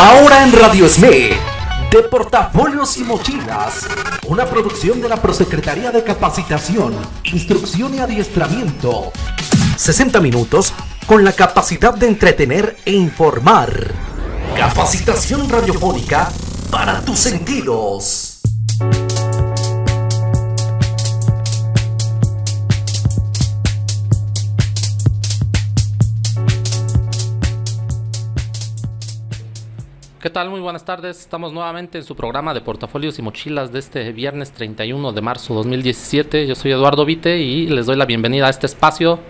Ahora en Radio SME, de Portafolios y Mochilas, una producción de la Prosecretaría de Capacitación, Instrucción y Adiestramiento. 60 minutos con la capacidad de entretener e informar. Capacitación radiofónica para tus sentidos. ¿Qué tal? Muy buenas tardes. Estamos nuevamente en su programa de portafolios y mochilas de este viernes 31 de marzo 2017. Yo soy Eduardo Vite y les doy la bienvenida a este espacio,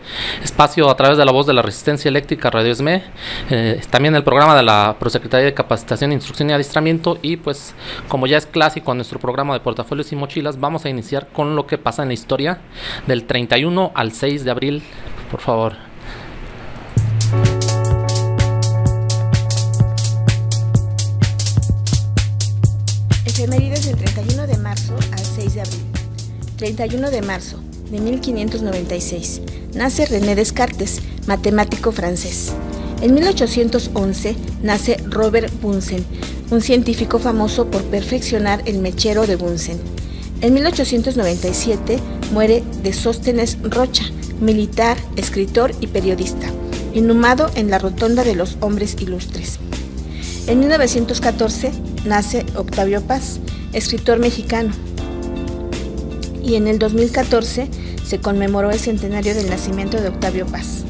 espacio a través de la voz de la Resistencia Eléctrica Radio SME, eh, también el programa de la Prosecretaría de Capacitación, Instrucción y Adiestramiento y pues como ya es clásico en nuestro programa de portafolios y mochilas, vamos a iniciar con lo que pasa en la historia del 31 al 6 de abril. Por favor. Efemérides del 31 de marzo al 6 de abril. 31 de marzo de 1596. Nace René Descartes, matemático francés. En 1811 nace Robert Bunsen, un científico famoso por perfeccionar el mechero de Bunsen. En 1897 muere Sóstenes Rocha, militar, escritor y periodista, inhumado en la Rotonda de los Hombres Ilustres. En 1914 nace Octavio Paz, escritor mexicano. Y en el 2014 se conmemoró el centenario del nacimiento de Octavio Paz.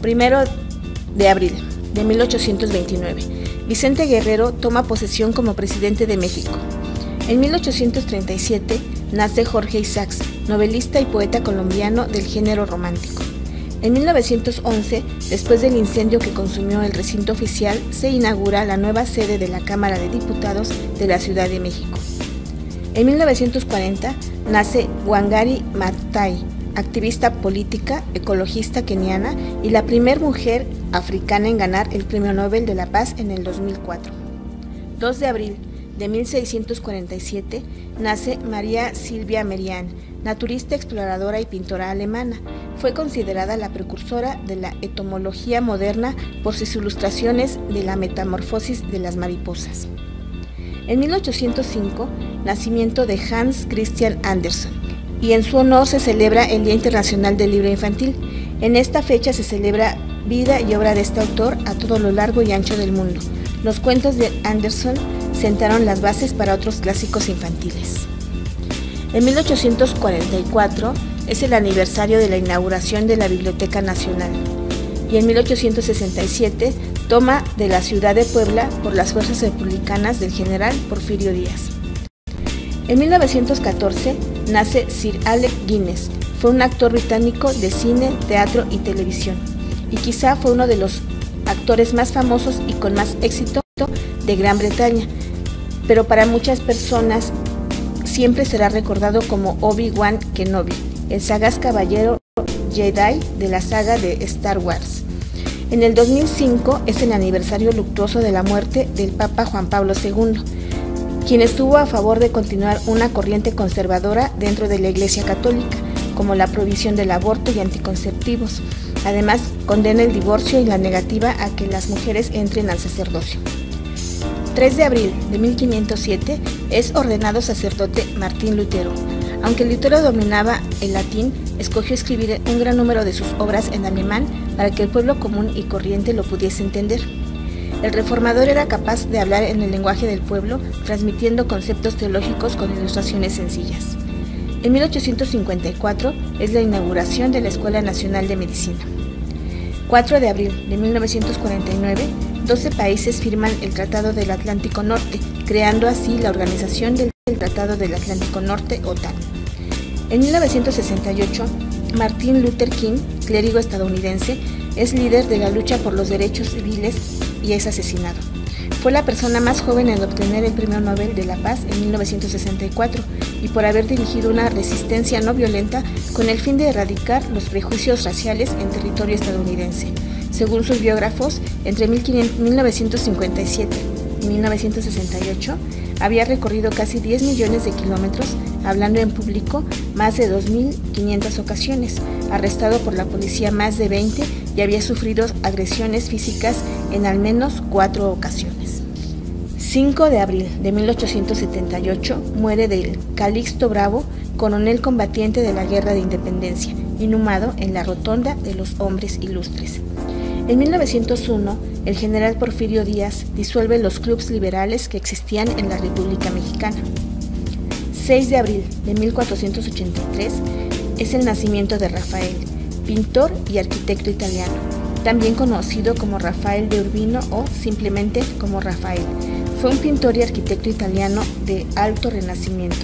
Primero de abril de 1829, Vicente Guerrero toma posesión como presidente de México. En 1837 nace Jorge Isaacs, novelista y poeta colombiano del género romántico. En 1911, después del incendio que consumió el recinto oficial, se inaugura la nueva sede de la Cámara de Diputados de la Ciudad de México. En 1940 nace Wangari Maathai, activista política, ecologista keniana y la primera mujer africana en ganar el Premio Nobel de la Paz en el 2004. 2 de abril de 1647 nace María Silvia Merian, naturista, exploradora y pintora alemana. Fue considerada la precursora de la etomología moderna por sus ilustraciones de la metamorfosis de las mariposas. En 1805, nacimiento de Hans Christian Andersen, y en su honor se celebra el Día Internacional del Libro Infantil. En esta fecha se celebra vida y obra de este autor a todo lo largo y ancho del mundo. Los cuentos de Anderson sentaron las bases para otros clásicos infantiles. En 1844 es el aniversario de la inauguración de la Biblioteca Nacional y en 1867 toma de la ciudad de Puebla por las fuerzas republicanas del general Porfirio Díaz. En 1914 nace Sir Alec Guinness. Fue un actor británico de cine, teatro y televisión y quizá fue uno de los actores más famosos y con más éxito de Gran Bretaña, pero para muchas personas siempre será recordado como Obi-Wan Kenobi, el sagaz caballero Jedi de la saga de Star Wars. En el 2005 es el aniversario luctuoso de la muerte del Papa Juan Pablo II, quien estuvo a favor de continuar una corriente conservadora dentro de la Iglesia Católica, como la provisión del aborto y anticonceptivos. Además, condena el divorcio y la negativa a que las mujeres entren al sacerdocio. 3 de abril de 1507 es ordenado sacerdote Martín Lutero. Aunque Lutero dominaba el latín, escogió escribir un gran número de sus obras en alemán para que el pueblo común y corriente lo pudiese entender. El reformador era capaz de hablar en el lenguaje del pueblo, transmitiendo conceptos teológicos con ilustraciones sencillas. En 1854 es la inauguración de la Escuela Nacional de Medicina. 4 de abril de 1949 12 países firman el Tratado del Atlántico Norte, creando así la Organización del Tratado del Atlántico Norte, OTAN. En 1968, Martin Luther King, clérigo estadounidense, es líder de la lucha por los derechos civiles y es asesinado. Fue la persona más joven en obtener el Premio Nobel de la Paz en 1964 y por haber dirigido una resistencia no violenta con el fin de erradicar los prejuicios raciales en territorio estadounidense. Según sus biógrafos, entre 1957 y 1968 había recorrido casi 10 millones de kilómetros hablando en público más de 2.500 ocasiones, arrestado por la policía más de 20 y había sufrido agresiones físicas en al menos cuatro ocasiones. 5 de abril de 1878 muere del Calixto Bravo, coronel combatiente de la Guerra de Independencia, inhumado en la Rotonda de los Hombres Ilustres. En 1901, el general Porfirio Díaz disuelve los clubes liberales que existían en la República Mexicana. 6 de abril de 1483 es el nacimiento de Rafael, pintor y arquitecto italiano, también conocido como Rafael de Urbino o simplemente como Rafael. Fue un pintor y arquitecto italiano de alto renacimiento.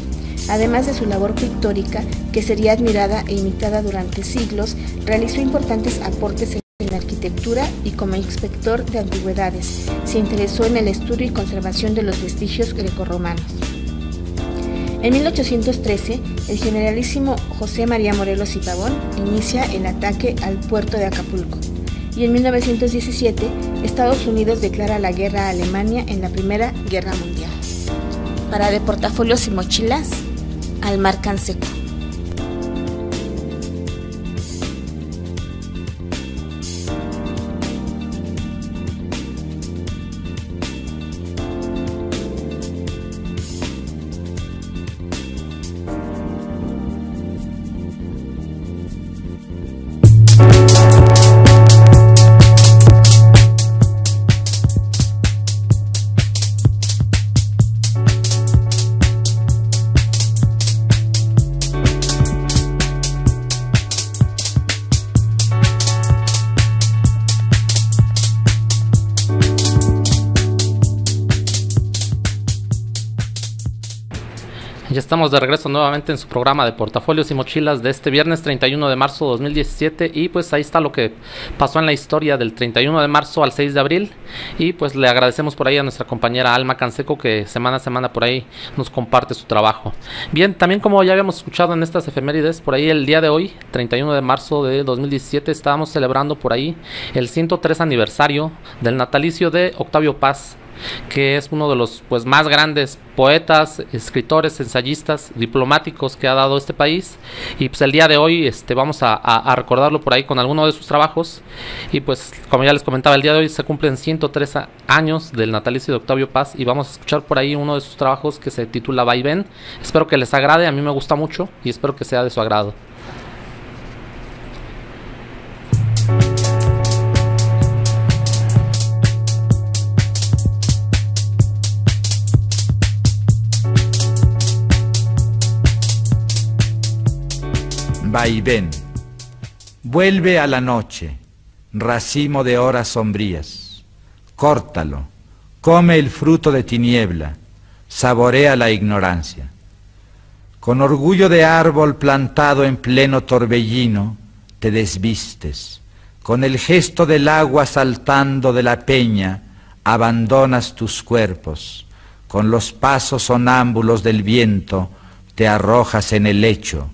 Además de su labor pictórica, que sería admirada e imitada durante siglos, realizó importantes aportes en arquitectura y como inspector de antigüedades. Se interesó en el estudio y conservación de los vestigios grecorromanos. En 1813, el generalísimo José María Morelos y Pavón inicia el ataque al puerto de Acapulco. Y en 1917, Estados Unidos declara la guerra a Alemania en la Primera Guerra Mundial. Para de portafolios y mochilas, Almar Canseco. Ya estamos de regreso nuevamente en su programa de portafolios y mochilas de este viernes 31 de marzo de 2017 y pues ahí está lo que pasó en la historia del 31 de marzo al 6 de abril y pues le agradecemos por ahí a nuestra compañera Alma Canseco que semana a semana por ahí nos comparte su trabajo. Bien, también como ya habíamos escuchado en estas efemérides, por ahí el día de hoy, 31 de marzo de 2017, estábamos celebrando por ahí el 103 aniversario del natalicio de Octavio Paz que es uno de los pues más grandes poetas, escritores, ensayistas, diplomáticos que ha dado este país. Y pues el día de hoy este vamos a, recordarlo por ahí con alguno de sus trabajos. Y pues como ya les comentaba el día de hoy se cumplen 103 años del natalicio de Octavio Paz y vamos a escuchar por ahí uno de sus trabajos que se titula Vaivén. Espero que les agrade a mí me gusta mucho y espero que sea de su agrado vaivén. Vuelve a la noche, racimo de horas sombrías. Córtalo, come el fruto de tiniebla, saborea la ignorancia. Con orgullo de árbol plantado en pleno torbellino, te desvistes. Con el gesto del agua saltando de la peña, abandonas tus cuerpos. Con los pasos sonámbulos del viento, te arrojas en el lecho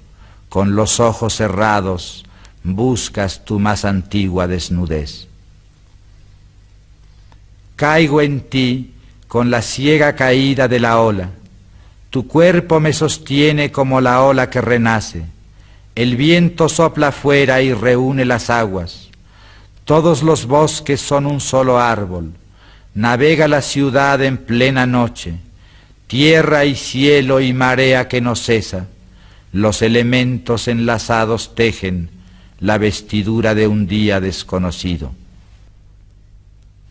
con los ojos cerrados buscas tu más antigua desnudez. Caigo en ti con la ciega caída de la ola, tu cuerpo me sostiene como la ola que renace, el viento sopla fuera y reúne las aguas, todos los bosques son un solo árbol, navega la ciudad en plena noche, tierra y cielo y marea que no cesa, los elementos enlazados tejen la vestidura de un día desconocido.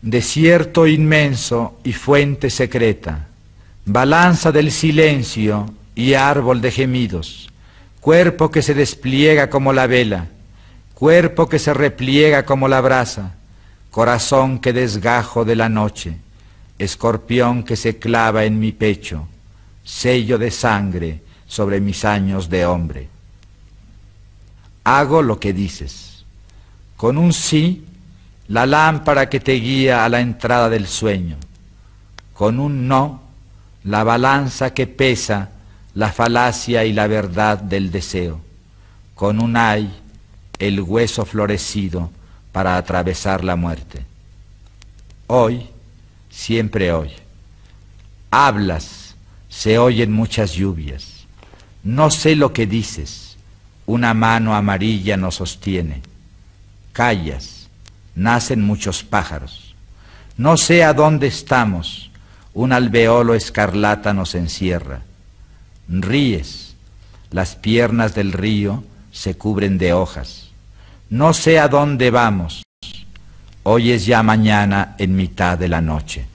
Desierto inmenso y fuente secreta, balanza del silencio y árbol de gemidos, cuerpo que se despliega como la vela, cuerpo que se repliega como la brasa, corazón que desgajo de la noche, escorpión que se clava en mi pecho, sello de sangre, sobre mis años de hombre. Hago lo que dices. Con un sí, la lámpara que te guía a la entrada del sueño. Con un no, la balanza que pesa la falacia y la verdad del deseo. Con un ay, el hueso florecido para atravesar la muerte. Hoy, siempre hoy. Hablas, se oyen muchas lluvias no sé lo que dices, una mano amarilla nos sostiene. Callas, nacen muchos pájaros. No sé a dónde estamos, un alveolo escarlata nos encierra. Ríes, las piernas del río se cubren de hojas. No sé a dónde vamos. Hoy es ya mañana en mitad de la noche.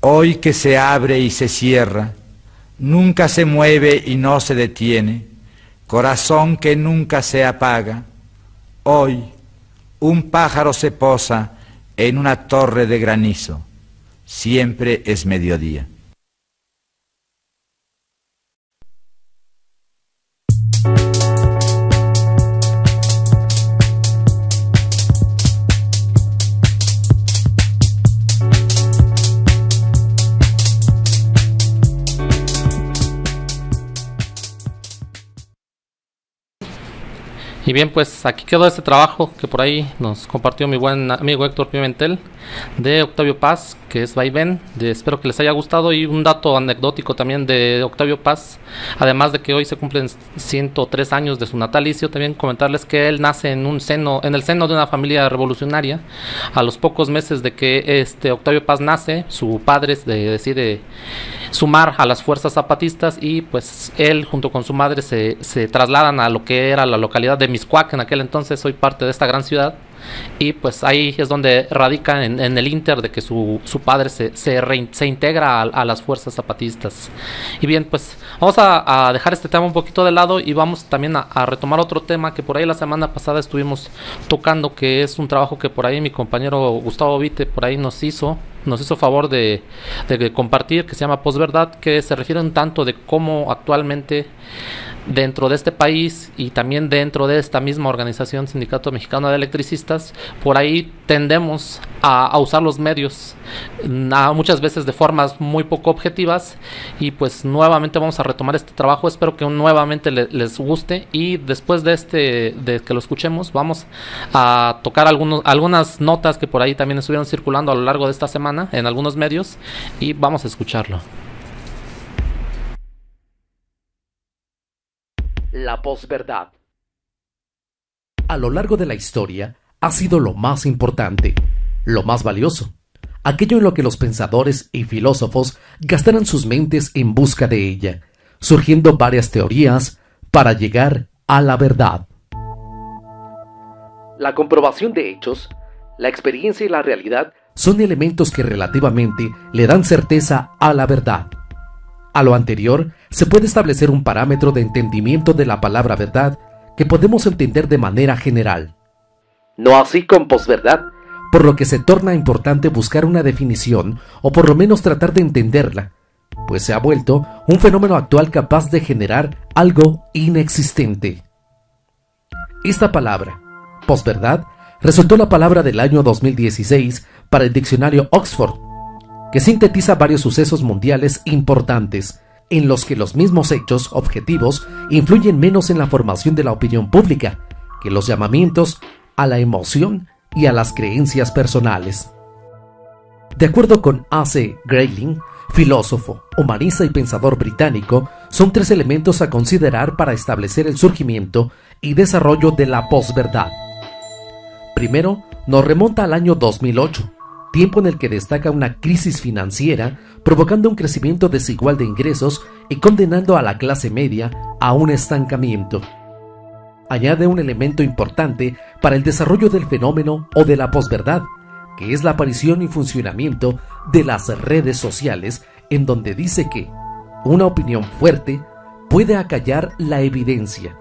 Hoy que se abre y se cierra, nunca se mueve y no se detiene, corazón que nunca se apaga, hoy un pájaro se posa en una torre de granizo, siempre es mediodía. Y bien, pues aquí quedó este trabajo que por ahí nos compartió mi buen amigo Héctor Pimentel de Octavio Paz, que es Vaivén. Espero que les haya gustado y un dato anecdótico también de Octavio Paz, además de que hoy se cumplen 103 años de su natalicio, también comentarles que él nace en un seno, en el seno de una familia revolucionaria. A los pocos meses de que este Octavio Paz nace, su padre decide sumar a las fuerzas zapatistas y pues él junto con su madre se, trasladan a lo que era la localidad de Miscuac en aquel entonces, soy parte de esta gran ciudad y pues ahí es donde radica en, el Inter de que su, su padre se, se, se integra a, las fuerzas zapatistas. Y bien, pues vamos a, dejar este tema un poquito de lado y vamos también a, retomar otro tema que por ahí la semana pasada estuvimos tocando, que es un trabajo que por ahí mi compañero Gustavo Vite por ahí nos hizo nos hizo favor de, de compartir que se llama Posverdad que se refiere un tanto de cómo actualmente dentro de este país y también dentro de esta misma organización Sindicato Mexicano de Electricistas, por ahí tendemos a, usar los medios muchas veces de formas muy poco objetivas y pues nuevamente vamos a retomar este trabajo, espero que nuevamente les guste y después de este de que lo escuchemos vamos a tocar algunos, algunas notas que por ahí también estuvieron circulando a lo largo de esta semana en algunos medios y vamos a escucharlo. La posverdad. A lo largo de la historia ha sido lo más importante, lo más valioso, aquello en lo que los pensadores y filósofos gastaron sus mentes en busca de ella, surgiendo varias teorías para llegar a la verdad. La comprobación de hechos, la experiencia y la realidad son elementos que relativamente le dan certeza a la verdad. A lo anterior, se puede establecer un parámetro de entendimiento de la palabra verdad que podemos entender de manera general. No así con posverdad, por lo que se torna importante buscar una definición o por lo menos tratar de entenderla, pues se ha vuelto un fenómeno actual capaz de generar algo inexistente. Esta palabra, posverdad, resultó la palabra del año 2016 para el diccionario Oxford que sintetiza varios sucesos mundiales importantes, en los que los mismos hechos objetivos influyen menos en la formación de la opinión pública que los llamamientos a la emoción y a las creencias personales. De acuerdo con A.C. Grayling, filósofo, humanista y pensador británico, son tres elementos a considerar para establecer el surgimiento y desarrollo de la posverdad. Primero, nos remonta al año 2008, tiempo en el que destaca una crisis financiera, provocando un crecimiento desigual de ingresos y condenando a la clase media a un estancamiento. Añade un elemento importante para el desarrollo del fenómeno o de la posverdad, que es la aparición y funcionamiento de las redes sociales, en donde dice que una opinión fuerte puede acallar la evidencia.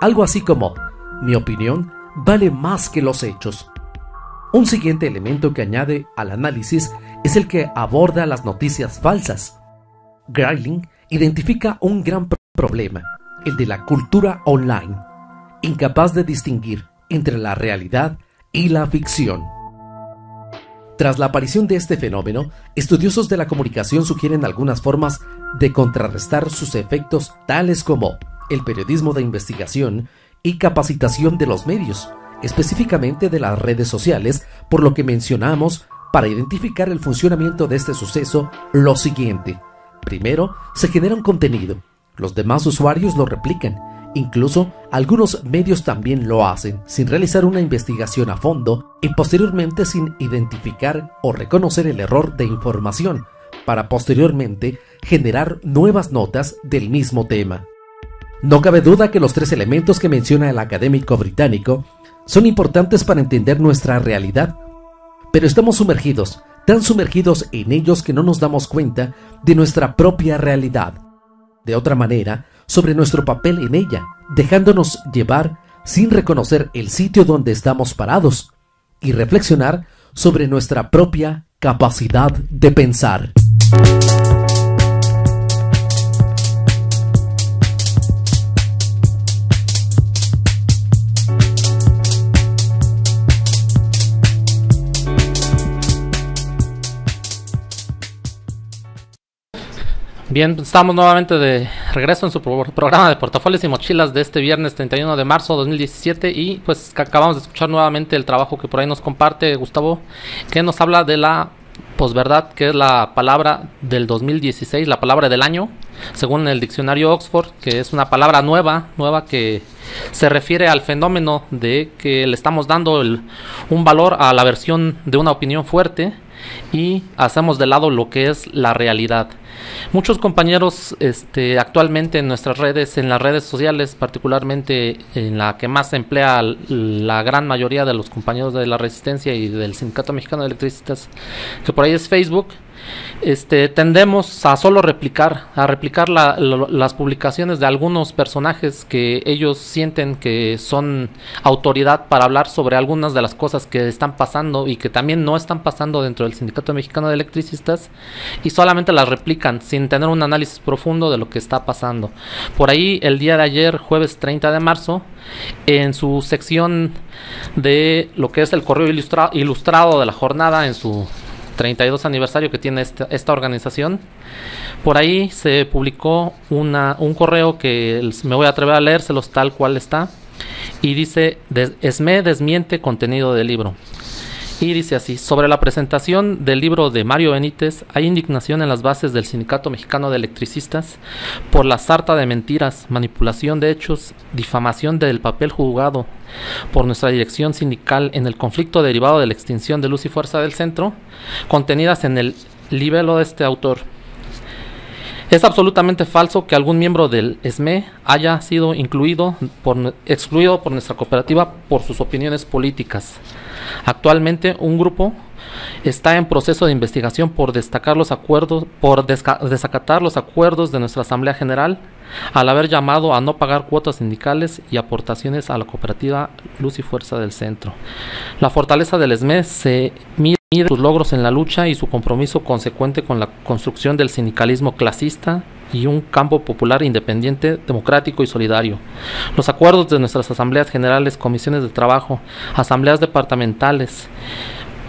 Algo así como, mi opinión vale más que los hechos. Un siguiente elemento que añade al análisis es el que aborda las noticias falsas. Greiling identifica un gran problema, el de la cultura online, incapaz de distinguir entre la realidad y la ficción. Tras la aparición de este fenómeno, estudiosos de la comunicación sugieren algunas formas de contrarrestar sus efectos tales como el periodismo de investigación y capacitación de los medios, específicamente de las redes sociales, por lo que mencionamos para identificar el funcionamiento de este suceso lo siguiente. Primero, se genera un contenido, los demás usuarios lo replican Incluso algunos medios también lo hacen sin realizar una investigación a fondo y posteriormente sin identificar o reconocer el error de información para posteriormente generar nuevas notas del mismo tema. No cabe duda que los tres elementos que menciona el académico británico son importantes para entender nuestra realidad, pero estamos sumergidos, tan sumergidos en ellos que no nos damos cuenta de nuestra propia realidad. De otra manera, sobre nuestro papel en ella, dejándonos llevar sin reconocer el sitio donde estamos parados y reflexionar sobre nuestra propia capacidad de pensar. Bien, estamos nuevamente de regreso en su programa de portafolios y mochilas de este viernes 31 de marzo de 2017 y pues acabamos de escuchar nuevamente el trabajo que por ahí nos comparte Gustavo, que nos habla de la posverdad, que es la palabra del 2016, la palabra del año, según el diccionario Oxford, que es una palabra nueva, nueva que se refiere al fenómeno de que le estamos dando un valor a la versión de una opinión fuerte y hacemos de lado lo que es la realidad. Muchos compañeros este, actualmente en nuestras redes, en las redes sociales, particularmente en la que más se emplea la gran mayoría de los compañeros de la Resistencia y del Sindicato Mexicano de Electricistas, que por ahí es Facebook, este, tendemos a solo replicar, a replicar las publicaciones de algunos personajes que ellos sienten que son autoridad para hablar sobre algunas de las cosas que están pasando y que también no están pasando dentro del Sindicato Mexicano de Electricistas y solamente las replican sin tener un análisis profundo de lo que está pasando. Por ahí el día de ayer, jueves 30 de marzo, en su sección de lo que es el correo ilustrado de la jornada, en su 32 aniversario que tiene esta, esta organización. Por ahí se publicó una, un correo que me voy a atrever a leérselos tal cual está. Y dice, ESME desmiente contenido del libro. Y dice así, sobre la presentación del libro de Mario Benítez, hay indignación en las bases del Sindicato Mexicano de Electricistas por la sarta de mentiras, manipulación de hechos, difamación del papel juzgado por nuestra dirección sindical en el conflicto derivado de la extinción de Luz y Fuerza del Centro, contenidas en el libelo de este autor. Es absolutamente falso que algún miembro del SME haya sido incluido por, excluido por nuestra cooperativa por sus opiniones políticas. Actualmente un grupo está en proceso de investigación por destacar los acuerdos, por desacatar los acuerdos de nuestra Asamblea General al haber llamado a no pagar cuotas sindicales y aportaciones a la cooperativa Luz y Fuerza del Centro. La fortaleza del SME se mide sus logros en la lucha y su compromiso consecuente con la construcción del sindicalismo clasista y un campo popular independiente, democrático y solidario. Los acuerdos de nuestras asambleas generales, comisiones de trabajo, asambleas departamentales,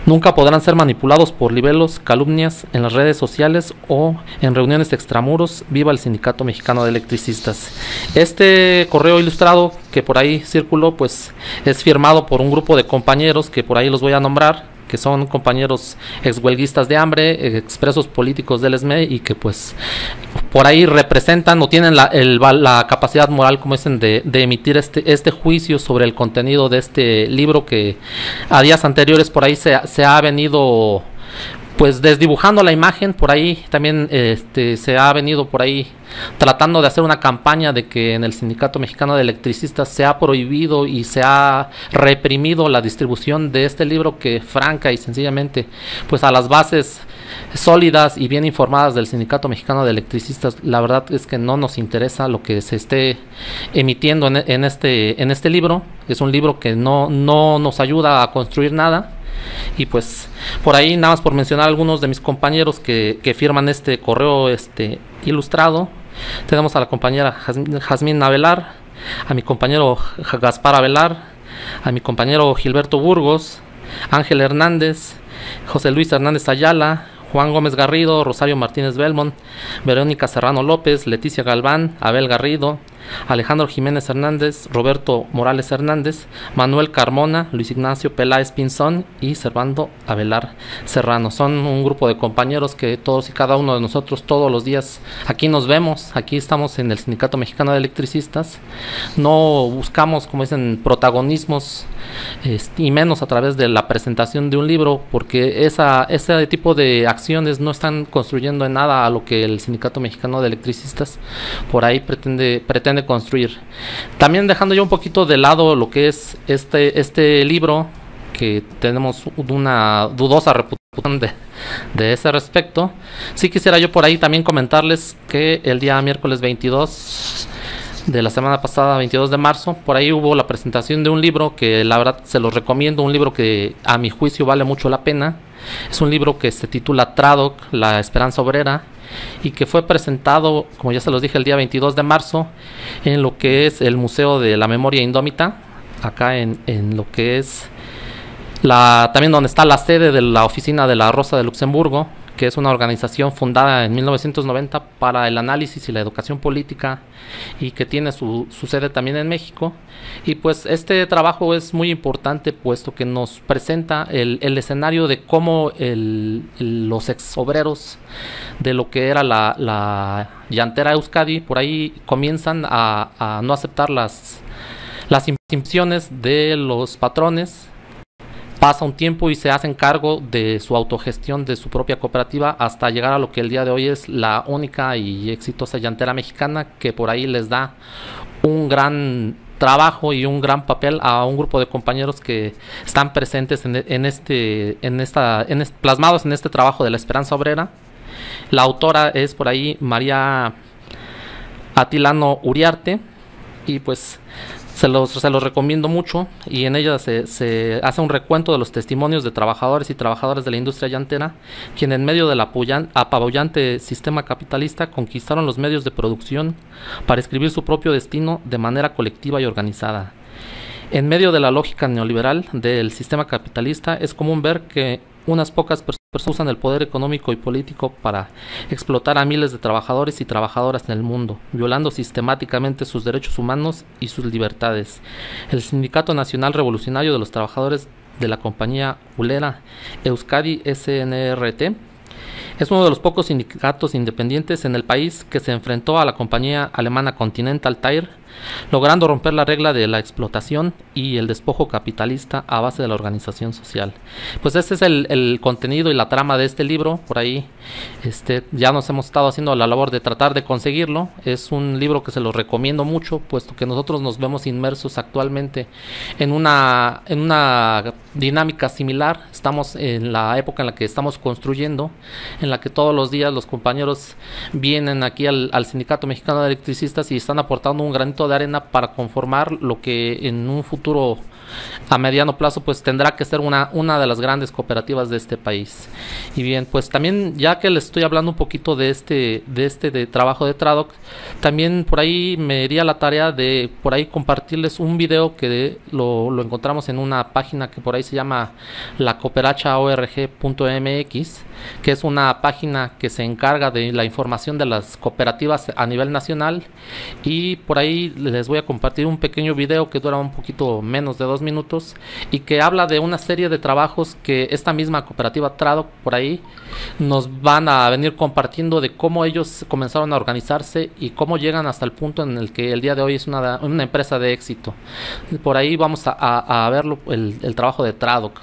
nunca podrán ser manipulados por libelos, calumnias en las redes sociales o en reuniones extramuros. Viva el Sindicato Mexicano de Electricistas. Este correo ilustrado que por ahí circuló, pues es firmado por un grupo de compañeros que por ahí los voy a nombrar que son compañeros exhuelguistas de hambre, expresos políticos del ESME y que pues por ahí representan o tienen la, la capacidad moral, como dicen, de, de, emitir este, este juicio sobre el contenido de este libro que a días anteriores por ahí se, se ha venido pues desdibujando la imagen por ahí también este se ha venido por ahí tratando de hacer una campaña de que en el sindicato mexicano de electricistas se ha prohibido y se ha reprimido la distribución de este libro que franca y sencillamente pues a las bases sólidas y bien informadas del sindicato mexicano de electricistas la verdad es que no nos interesa lo que se esté emitiendo en, en este en este libro. Es un libro que no no nos ayuda a construir nada y pues por ahí nada más por mencionar algunos de mis compañeros que, firman este correo este ilustrado. Tenemos a la compañera Jazmín Avelar, a mi compañero Gaspar Avelar, a mi compañero Gilberto Burgos, Ángel Hernández, José Luis Hernández Ayala, Juan Gómez Garrido, Rosario Martínez Belmont, Verónica Serrano López, Leticia Galván, Abel Garrido, Alejandro Jiménez Hernández, Roberto Morales Hernández, Manuel Carmona, Luis Ignacio Peláez Pinzón y Servando Avelar Serrano. Son un grupo de compañeros que todos y cada uno de nosotros todos los días aquí nos vemos, aquí estamos en el Sindicato Mexicano de Electricistas. No buscamos, como dicen, protagonismos y menos a través de la presentación de un libro, porque esa, ese tipo de acciones no están construyendo en nada a lo que el Sindicato Mexicano de Electricistas por ahí pretende, pretende construir. También dejando yo un poquito de lado lo que es este, este libro, que tenemos una dudosa reputación de, de ese respecto, sí quisiera yo por ahí también comentarles que el día miércoles 22 de la semana pasada, 22 de marzo. Por ahí hubo la presentación de un libro que la verdad se los recomiendo, un libro que a mi juicio vale mucho la pena. Es un libro que se titula Tradoc, la esperanza obrera, y que fue presentado, como ya se los dije, el día 22 de marzo en lo que es el Museo de la Memoria Indómita, acá en, en lo que es la, también donde está la sede de la oficina de la Rosa de Luxemburgo, que es una organización fundada en 1990 para el análisis y la educación política y que tiene su, sede también en México. Y pues este trabajo es muy importante puesto que nos presenta el, escenario de cómo los ex obreros de lo que era la, la llantera Euskadi por ahí comienzan a, a no aceptar las, las de los patrones pasa un tiempo y se hacen cargo de su autogestión de su propia cooperativa hasta llegar a lo que el día de hoy es la única y exitosa llantera mexicana que por ahí les da un gran trabajo y un gran papel a un grupo de compañeros que están presentes en, este en esta en plasmados en este trabajo de la esperanza obrera. La autora es por ahí María Atilano Uriarte. Y pues se los, se los recomiendo mucho y en ella se, se, hace un recuento de los testimonios de trabajadores y trabajadoras de la industria llantera, quien en medio del apabullante sistema capitalista conquistaron los medios de producción para escribir su propio destino de manera colectiva y organizada. En medio de la lógica neoliberal del sistema capitalista es común ver que unas pocas personas usan el poder económico y político para explotar a miles de trabajadores y trabajadoras en el mundo, violando sistemáticamente sus derechos humanos y sus libertades. El Sindicato Nacional Revolucionario de los Trabajadores de la compañía Ulera Euskadi SNRT es uno de los pocos sindicatos independientes en el país que se enfrentó a la compañía alemana Continental Tire logrando romper la regla de la explotación y el despojo capitalista a base de la organización social. Pues este es el, contenido y la trama de este libro, por ahí este, ya nos hemos estado haciendo la labor de tratar de conseguirlo, es un libro que se lo recomiendo mucho, puesto que nosotros nos vemos inmersos actualmente en una, en una dinámica similar, estamos en la época en la que estamos construyendo, en la que todos los días los compañeros vienen aquí al, al Sindicato Mexicano de Electricistas y están aportando un granito de arena para conformar lo que en un futuro a mediano plazo pues tendrá que ser una, una de las grandes cooperativas de este país. Y bien, pues también ya que les estoy hablando un poquito de este, de este de trabajo de Tradoc, también por ahí me diría la tarea de por ahí compartirles un video que lo, lo encontramos en una página que por ahí se llama la cooperachaorg.mx, que es una página que se encarga de la información de las cooperativas a nivel nacional y por ahí les voy a compartir un pequeño video que dura un poquito menos de dos minutos y que habla de una serie de trabajos que esta misma cooperativa Trado por ahí nos van a venir compartiendo de cómo ellos comenzaron a organizarse y cómo llegan hasta el punto en el que el día de hoy es una, empresa de éxito. Por ahí vamos a, a, verlo, el, el trabajo de Tradoc.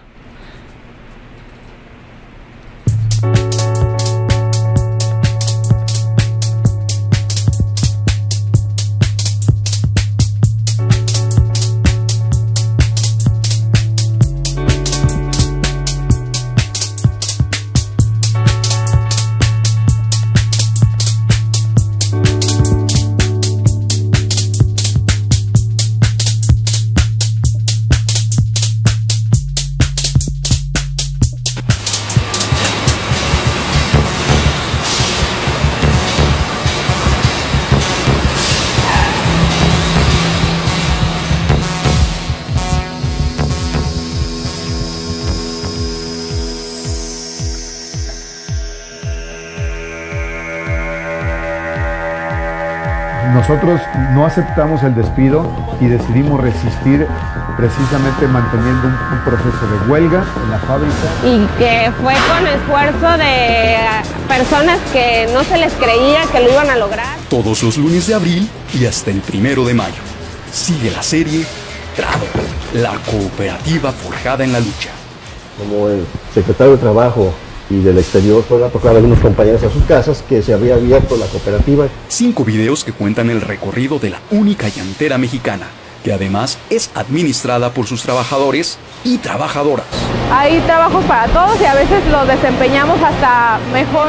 Nosotros no aceptamos el despido y decidimos resistir precisamente manteniendo un, un, proceso de huelga en la fábrica. Y que fue con esfuerzo de personas que no se les creía que lo iban a lograr. Todos los lunes de abril y hasta el primero de mayo. Sigue la serie Trado, la cooperativa forjada en la lucha. Como el secretario de Trabajo y del exterior fueron a tocar a algunos compañeros a sus casas que se había abierto la cooperativa. Cinco videos que cuentan el recorrido de la única llantera mexicana, que además es administrada por sus trabajadores y trabajadoras. Hay trabajos para todos y a veces los desempeñamos hasta mejor.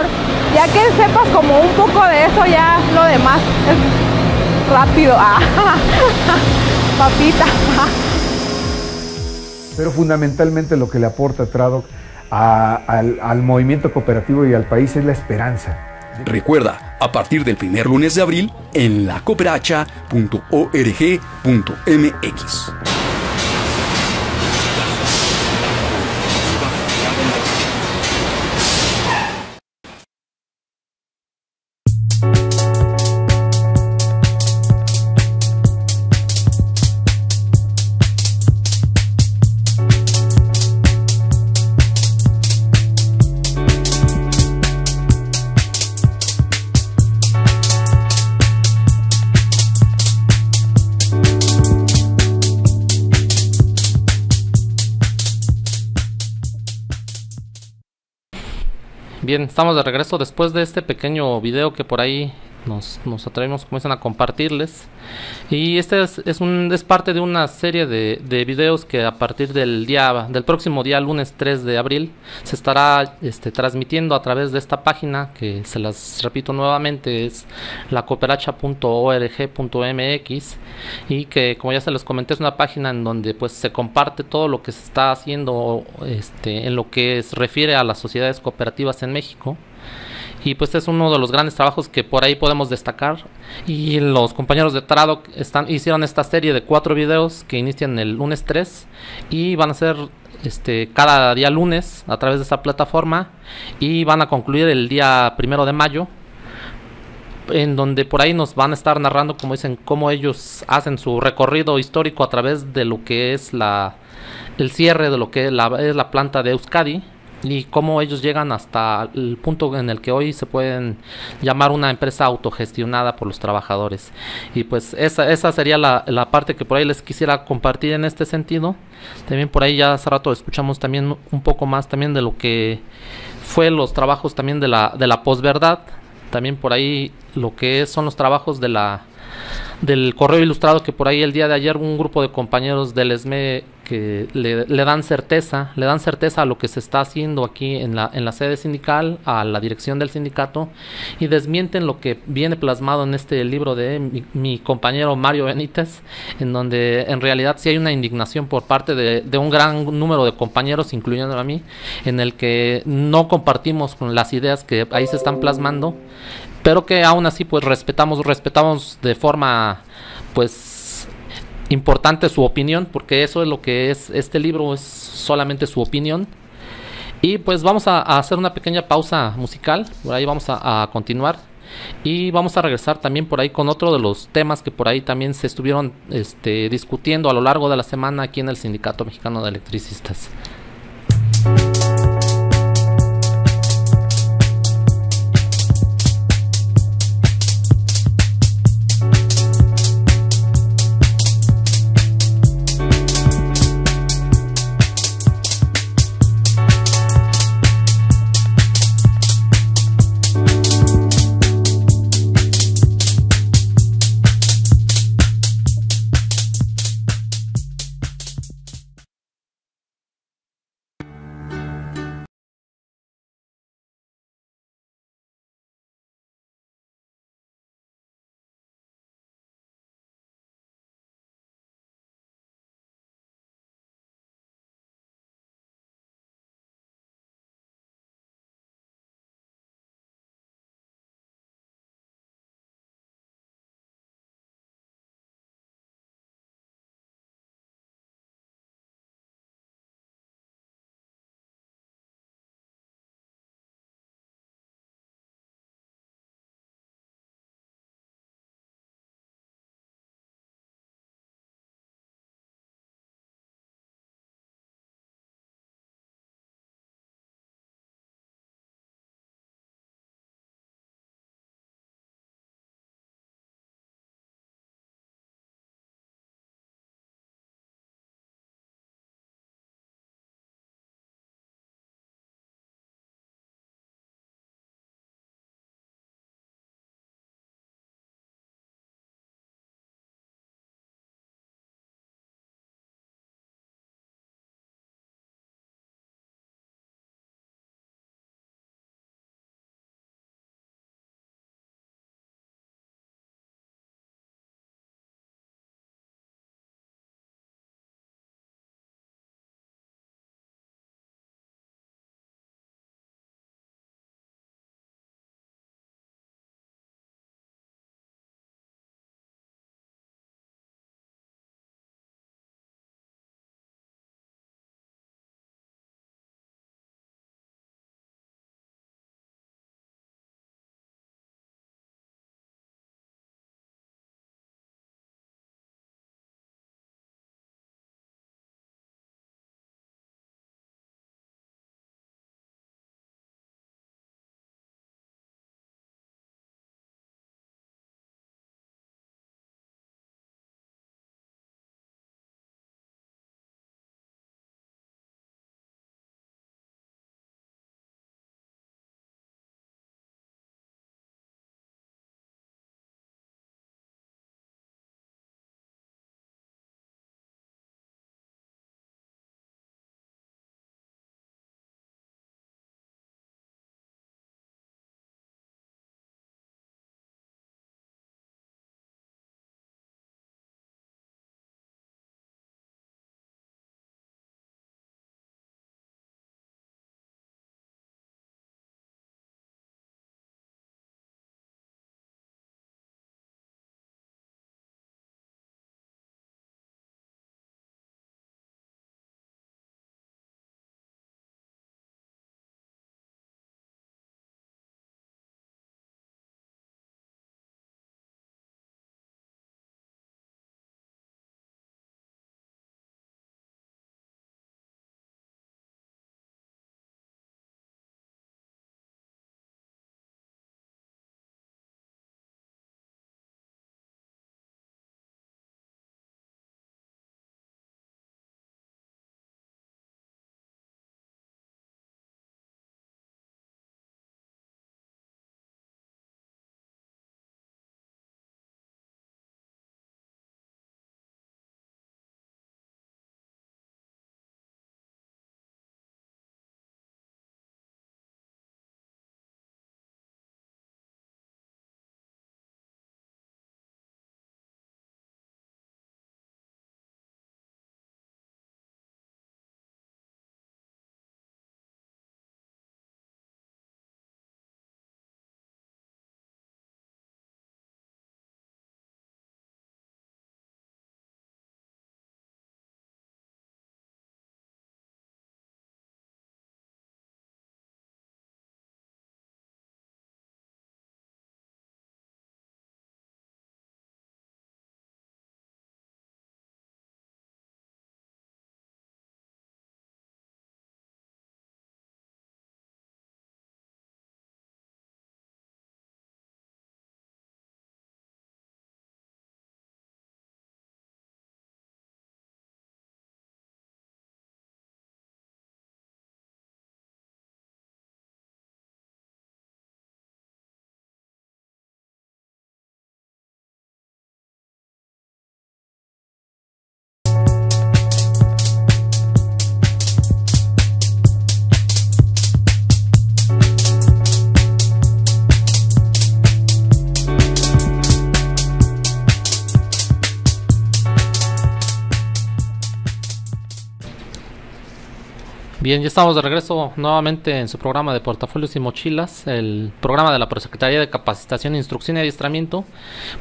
Ya que sepas como un poco de eso, ya lo demás es rápido. Ah, papita. Pero fundamentalmente lo que le aporta Tradoc al, movimiento cooperativo y al país es la esperanza. Recuerda, a partir del primer lunes de abril, en lacooperacha.org.mx. Bien, estamos de regreso después de este pequeño video que por ahí nos, nos atrevimos, como dicen, a compartirles. Y este es, es, un, es parte de una serie de, de, videos que a partir del día, del próximo día, lunes 3 de abril, se estará este, transmitiendo a través de esta página, que se las repito nuevamente, es lacooperacha.org.mx y que como ya se les comenté es una página en donde pues se comparte todo lo que se está haciendo este, en lo que se refiere a las sociedades cooperativas en México y pues es uno de los grandes trabajos que por ahí podemos destacar. Y los compañeros de Trado están, hicieron esta serie de cuatro videos que inician el lunes 3 y van a ser este, cada día lunes a través de esta plataforma y van a concluir el día primero de mayo en donde por ahí nos van a estar narrando como dicen cómo ellos hacen su recorrido histórico a través de lo que es la el cierre de lo que es la planta de Euskadi y cómo ellos llegan hasta el punto en el que hoy se pueden llamar una empresa autogestionada por los trabajadores. Y pues esa, esa sería la, la, parte que por ahí les quisiera compartir en este sentido. También por ahí ya hace rato escuchamos también un poco más también de lo que fue los trabajos también de la, de la posverdad. También por ahí lo que son los trabajos de la del correo ilustrado que por ahí el día de ayer un grupo de compañeros del ESME le, dan certeza, le dan certeza a lo que se está haciendo aquí en la, en la sede sindical, a la dirección del sindicato, y desmienten lo que viene plasmado en este libro de mi, compañero Mario Benítez, en donde en realidad sí hay una indignación por parte de, de, un gran número de compañeros, incluyendo a mí, en el que no compartimos con las ideas que ahí se están plasmando, pero que aún así pues respetamos, respetamos de forma pues importante su opinión, porque eso es lo que es este libro, es solamente su opinión. Y pues vamos a, hacer una pequeña pausa musical, por ahí vamos a, a, continuar. Y vamos a regresar también por ahí con otro de los temas que por ahí también se estuvieron este, discutiendo a lo largo de la semana aquí en el Sindicato Mexicano de Electricistas. Bien, ya estamos de regreso nuevamente en su programa de portafolios y mochilas, el programa de la Prosecretaría de Capacitación, Instrucción y Adiestramiento.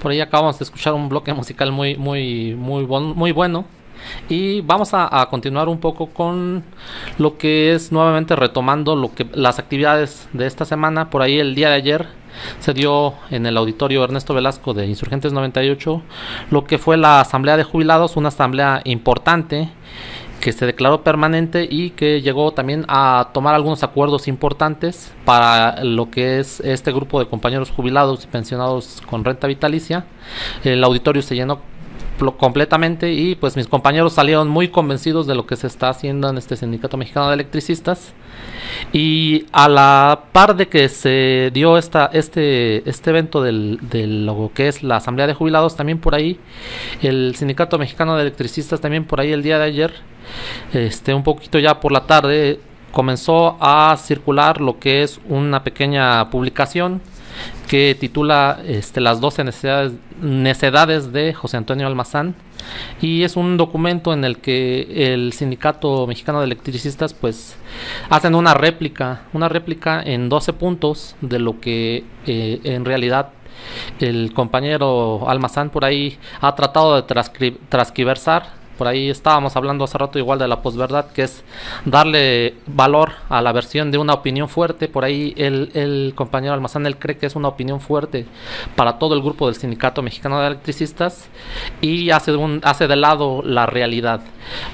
Por ahí acabamos de escuchar un bloque musical muy, muy, muy, muy bueno. Y vamos a, a, continuar un poco con lo que es nuevamente retomando lo que las actividades de esta semana. Por ahí el día de ayer se dio en el auditorio Ernesto Velasco de Insurgentes 98 lo que fue la asamblea de jubilados, una asamblea importante que se declaró permanente y que llegó también a tomar algunos acuerdos importantes para lo que es este grupo de compañeros jubilados y pensionados con renta vitalicia. El auditorio se llenó completamente y pues mis compañeros salieron muy convencidos de lo que se está haciendo en este sindicato mexicano de electricistas. Y a la par de que se dio esta, este, este evento del, de lo que es la asamblea de jubilados también por ahí el sindicato mexicano de electricistas también por ahí el día de ayer este un poquito ya por la tarde comenzó a circular lo que es una pequeña publicación que titula este, Las 12 necesidades, necedades de José Antonio Almazán. Y es un documento en el que el sindicato mexicano de electricistas pues hacen una réplica una réplica en 12 puntos de lo que eh, en realidad el compañero Almazán por ahí ha tratado de transcriversar por ahí estábamos hablando hace rato igual de la posverdad, que es darle valor a la versión de una opinión fuerte. Por ahí el, el compañero Almazán él cree que es una opinión fuerte para todo el grupo del Sindicato Mexicano de Electricistas y hace, un, hace de lado la realidad.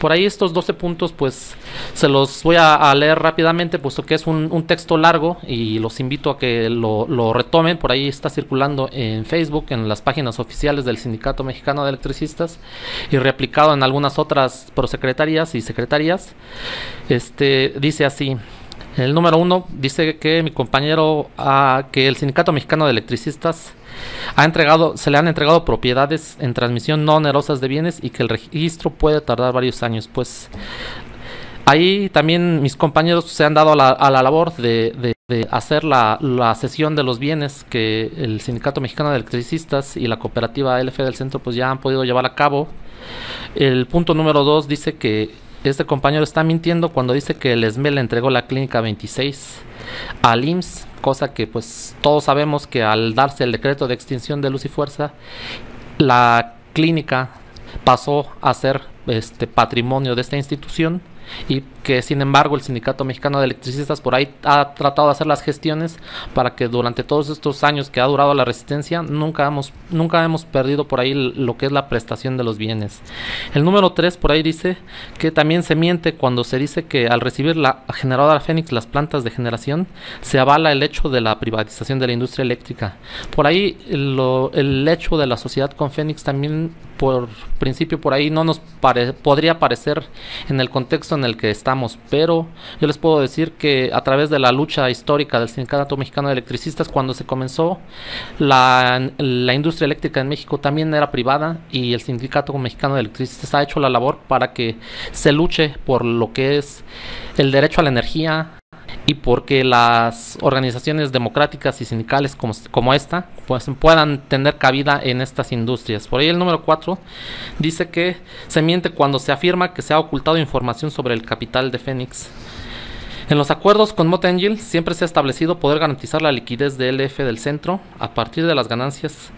Por ahí estos 12 puntos pues se los voy a, leer rápidamente puesto que es un, un, texto largo y los invito a que lo, lo retomen. Por ahí está circulando en Facebook, en las páginas oficiales del Sindicato Mexicano de Electricistas y replicado en algunas otras prosecretarías y secretarias. Este dice así. El número uno dice que mi compañero, ah, que el Sindicato Mexicano de Electricistas ha entregado, se le han entregado propiedades en transmisión no onerosas de bienes y que el registro puede tardar varios años. Pues ahí también mis compañeros se han dado la, a la labor de, de, hacer la, la, cesión de los bienes que el Sindicato Mexicano de Electricistas y la cooperativa LF del Centro pues ya han podido llevar a cabo el punto número 2 dice que este compañero está mintiendo cuando dice que el ESME le entregó la clínica 26 al IMSS, cosa que pues todos sabemos que al darse el decreto de extinción de luz y fuerza, la clínica pasó a ser este patrimonio de esta institución y que sin embargo el Sindicato Mexicano de Electricistas por ahí ha tratado de hacer las gestiones para que durante todos estos años que ha durado la resistencia nunca hemos, nunca hemos perdido por ahí lo que es la prestación de los bienes. El número 3 por ahí dice que también se miente cuando se dice que al recibir la generadora Fénix las plantas de generación se avala el hecho de la privatización de la industria eléctrica. Por ahí lo, el hecho de la sociedad con Fénix también por principio por ahí no nos podría parecer en el contexto en el que estamos, pero yo les puedo decir que a través de la lucha histórica del Sindicato Mexicano de Electricistas, cuando se comenzó la, la industria eléctrica en México también era privada y el Sindicato Mexicano de Electricistas ha hecho la labor para que se luche por lo que es el derecho a la energía, y porque las organizaciones democráticas y sindicales como, como esta pues, puedan tener cabida en estas industrias. Por ahí el número 4 dice que se miente cuando se afirma que se ha ocultado información sobre el capital de Fénix. En los acuerdos con Motengil siempre se ha establecido poder garantizar la liquidez de LF del centro a partir de las ganancias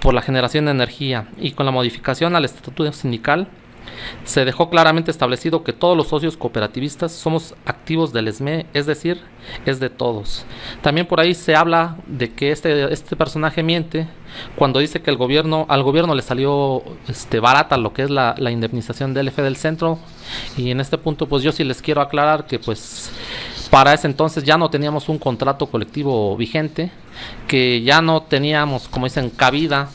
por la generación de energía y con la modificación al estatuto sindical se dejó claramente establecido que todos los socios cooperativistas somos activos del SME, es decir, es de todos. También por ahí se habla de que este, este personaje miente cuando dice que el gobierno, al gobierno le salió este, barata lo que es la, indemnización del F del centro. Y en este punto, pues yo sí les quiero aclarar que pues para ese entonces ya no teníamos un contrato colectivo vigente, que ya no teníamos, como dicen, cabida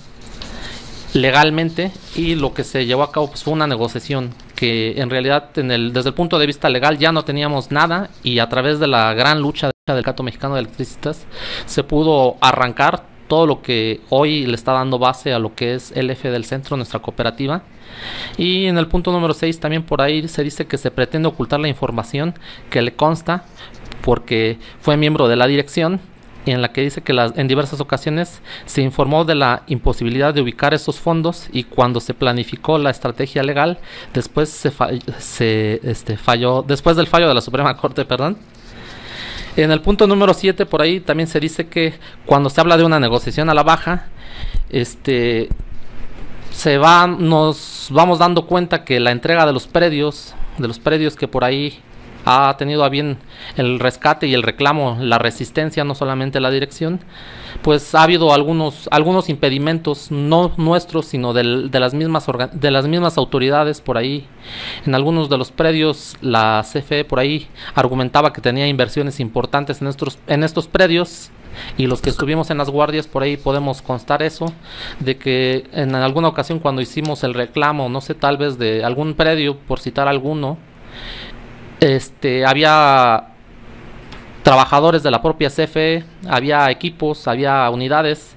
legalmente y lo que se llevó a cabo pues, fue una negociación que en realidad en el, desde el punto de vista legal ya no teníamos nada y a través de la gran lucha del Cato Mexicano de Electricistas se pudo arrancar todo lo que hoy le está dando base a lo que es el F del centro, nuestra cooperativa. Y en el punto número 6 también por ahí se dice que se pretende ocultar la información que le consta porque fue miembro de la dirección en la que dice que las, en diversas ocasiones se informó de la imposibilidad de ubicar esos fondos y cuando se planificó la estrategia legal, después se, se este, falló, después del fallo de la Suprema Corte, perdón, en el punto número 7 por ahí también se dice que cuando se habla de una negociación a la baja, este se va nos vamos dando cuenta que la entrega de los predios, de los predios que por ahí ha tenido a bien el rescate y el reclamo, la resistencia, no solamente la dirección, pues ha habido algunos, algunos impedimentos, no nuestros, sino de, las mismas de las mismas autoridades por ahí. En algunos de los predios, la CFE por ahí argumentaba que tenía inversiones importantes en estos, en estos predios y los que estuvimos en las guardias por ahí podemos constar eso de que en alguna ocasión cuando hicimos el reclamo no sé tal vez de algún predio por citar alguno este, había trabajadores de la propia CFE, había equipos, había unidades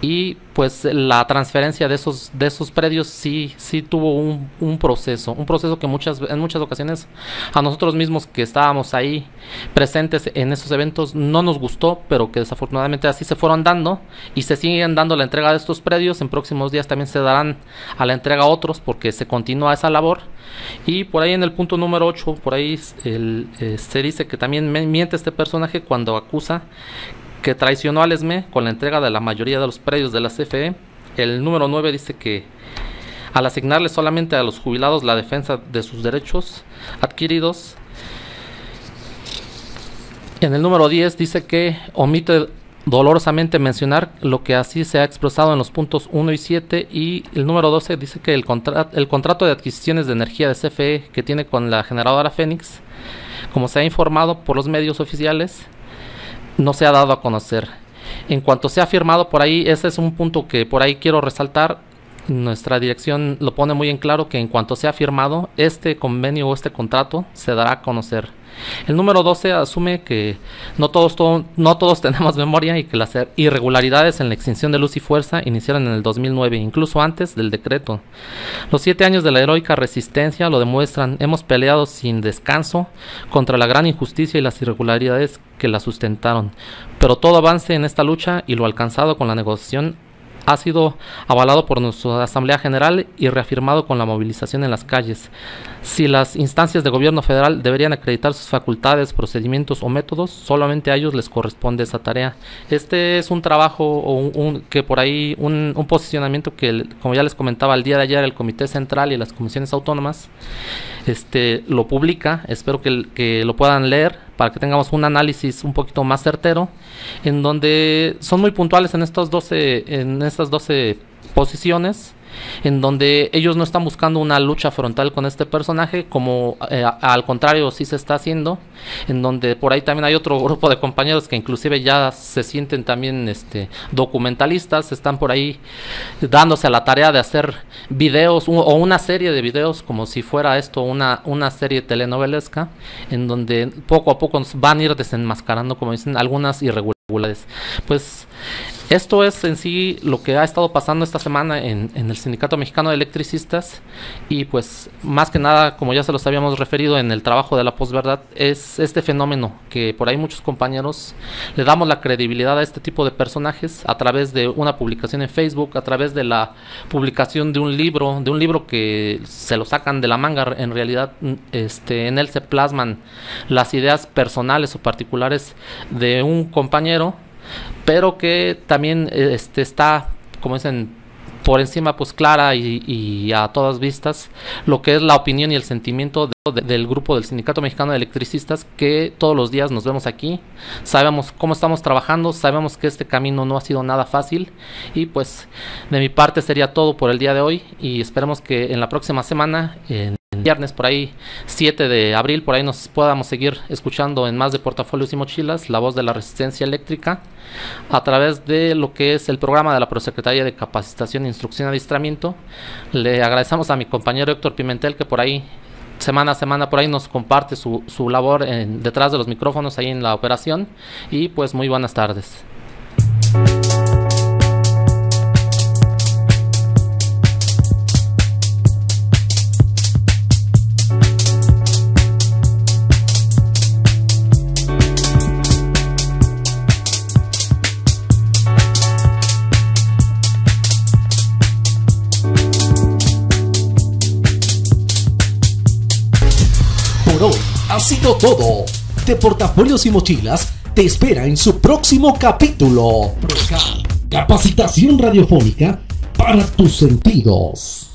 y pues la transferencia de esos de esos predios sí sí tuvo un, proceso un proceso que muchas en muchas ocasiones a nosotros mismos que estábamos ahí presentes en esos eventos no nos gustó pero que desafortunadamente así se fueron dando y se siguen dando la entrega de estos predios. En próximos días también se darán a la entrega otros porque se continúa esa labor. Y por ahí en el punto número 8 por ahí eh, se dice que también miente este personaje cuando acusa que traicionó al ESME con la entrega de la mayoría de los predios de la CFE. El número 9 dice que al asignarle solamente a los jubilados la defensa de sus derechos adquiridos, en el número 10 dice que omite dolorosamente mencionar lo que así se ha expresado en los puntos 1 y 7 y el número 12 dice que el, el contrato de adquisiciones de energía de CFE que tiene con la generadora Fénix, como se ha informado por los medios oficiales, no se ha dado a conocer. En cuanto se ha firmado por ahí, ese es un punto que por ahí quiero resaltar. Nuestra dirección lo pone muy en claro que en cuanto sea firmado, este convenio o este contrato se dará a conocer. El número 12 asume que no todos, no todos tenemos memoria y que las irregularidades en la extinción de luz y fuerza iniciaron en el 2009, incluso antes del decreto. Los siete años de la heroica resistencia lo demuestran. Hemos peleado sin descanso contra la gran injusticia y las irregularidades que la sustentaron. Pero todo avance en esta lucha y lo alcanzado con la negociación ha sido avalado por nuestra Asamblea General y reafirmado con la movilización en las calles. Si las instancias de gobierno federal deberían acreditar sus facultades, procedimientos o métodos, solamente a ellos les corresponde esa tarea. Este es un trabajo o un, que por ahí, un, posicionamiento que, como ya les comentaba, el día de ayer el Comité Central y las comisiones autónomas este, lo publica. Espero que, que lo puedan leer para que tengamos un análisis un poquito más certero, en donde son muy puntuales en, estos 12, en estas 12 posiciones en donde ellos no están buscando una lucha frontal con este personaje, como eh, al contrario sí se está haciendo, en donde por ahí también hay otro grupo de compañeros que inclusive ya se sienten también este, documentalistas, están por ahí dándose a la tarea de hacer videos o una serie de videos como si fuera esto una, una serie telenovelesca, en donde poco a poco van a ir desenmascarando, como dicen, algunas irregularidades. Pues esto es en sí lo que ha estado pasando esta semana en, el Sindicato Mexicano de Electricistas y pues más que nada, como ya se los habíamos referido en el trabajo de la posverdad, es este fenómeno que por ahí muchos compañeros le damos la credibilidad a este tipo de personajes a través de una publicación en Facebook, a través de la publicación de un libro, de un libro que se lo sacan de la manga, en realidad este, en él se plasman las ideas personales o particulares de un compañero pero que también este, está, como dicen, por encima pues clara y, a todas vistas lo que es la opinión y el sentimiento del grupo del Sindicato Mexicano de Electricistas que todos los días nos vemos aquí, sabemos cómo estamos trabajando, sabemos que este camino no ha sido nada fácil y pues de mi parte sería todo por el día de hoy y esperemos que en la próxima semana viernes por ahí 7 de abril por ahí nos podamos seguir escuchando en más de portafolios y mochilas la voz de la resistencia eléctrica a través de lo que es el programa de la Prosecretaría de Capacitación, Instrucción y Adiestramiento. Le agradecemos a mi compañero Héctor Pimentel que por ahí semana a semana por ahí nos comparte su, su labor detrás de los micrófonos ahí en la operación. Y pues muy buenas tardes ha sido todo. De Portafolios y Mochilas te espera en su próximo capítulo. Capacitación radiofónica para tus sentidos.